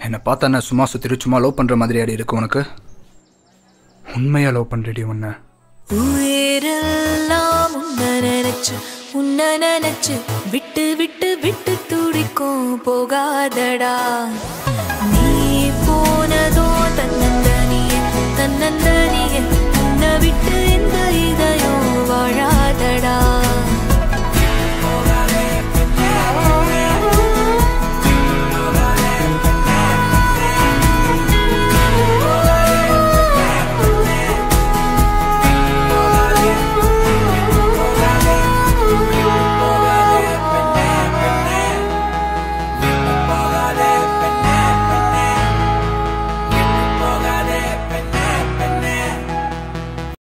என்னை பார்த்தா நான் சும்மா சுற்றிட்டு சும்மா லவ் பண்ணுற மாதிரி அடி இருக்கு உனக்கு? உண்மையாக லவ் பண்ணுறடி உன்னை. உயிரெல்லாம் உன்ன நினைச்சு உன்ன நினைச்சு விட்டு விட்டு விட்டு துடிக்கும் போகாதடா. நீ